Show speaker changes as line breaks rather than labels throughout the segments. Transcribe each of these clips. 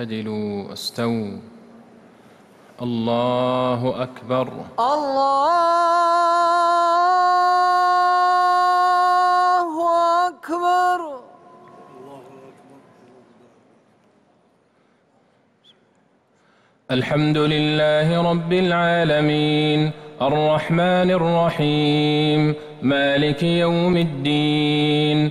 اعتدلوا استووا الله أكبر.
الله أكبر.
الحمد لله رب العالمين. الرحمن الرحيم. مالك يوم الدين.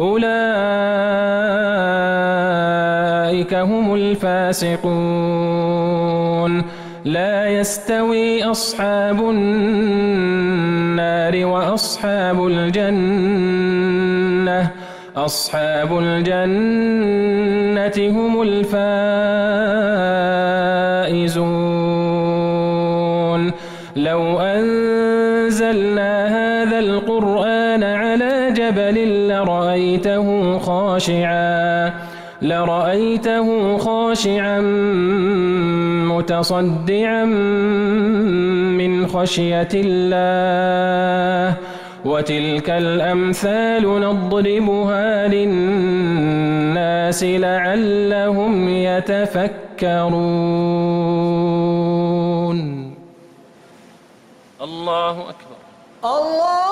أولئك هم الفاسقون. لا يستوي أصحاب النار وأصحاب الجنة. أصحاب الجنة هم الفائزون. لو أنزلنا هذا القرآن جبل لرأيته خاشعا لرأيته خاشعا متصدعا من خشية الله. وتلك الأمثال نضربها للناس لعلهم يتفكرون. الله أكبر.
الله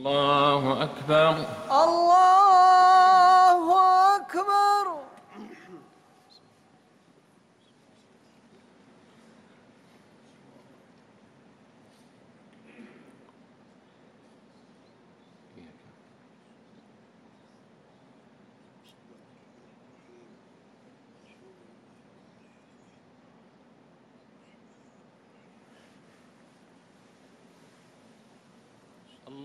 الله أكبر.
الله أكبر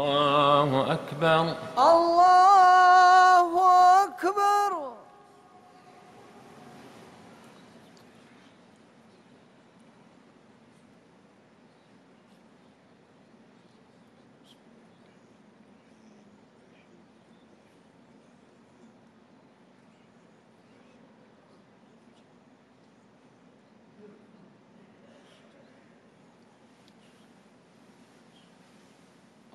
الله أكبر.
الله أكبر